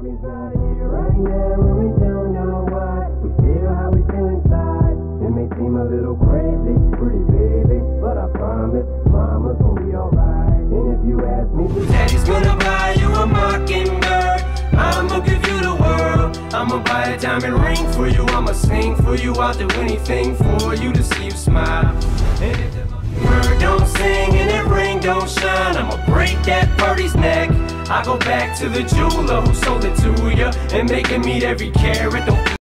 Daddy's gonna buy you a mockingbird. I'ma give you the world. I'ma buy a diamond ring for you. I'ma sing for you. I'll do anything for you to see you smile. Bird don't sing and that ring don't shine, I'ma break that birdie's neck. I go back to the jeweler who sold it to ya and make him meet every carat. Don't